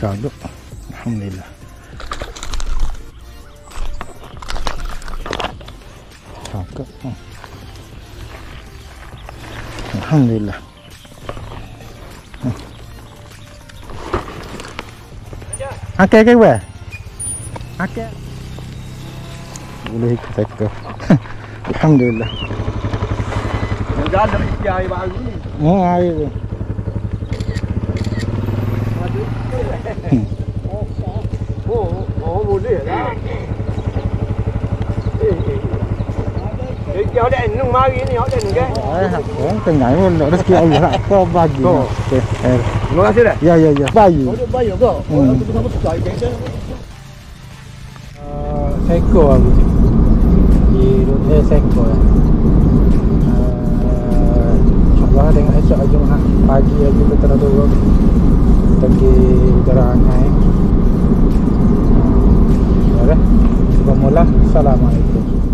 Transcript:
Gördüm. Elhamdülillah. Kalktı. Elhamdülillah. Ăn cái cái về. Ăn cái. Ulay không kau. Alhamdulillah. Dah ada ikan air baru ni. Oh air tu Oh, oh boleh lah. Eh, eh. Eh, dia ada enung mari ni, ada enung kan? Eh, tengah pun nak rezeki Allah lah Kau bagi Kau. Eh. Terima kasih dah. Ya ya ya Bayu Oh, ke? Hmm. Oh, tu sama kan? uh, Seko aku Di eh, Seko Pagi aja kita nak turun Pergi gerangai Ya dah Kita mula. Assalamualaikum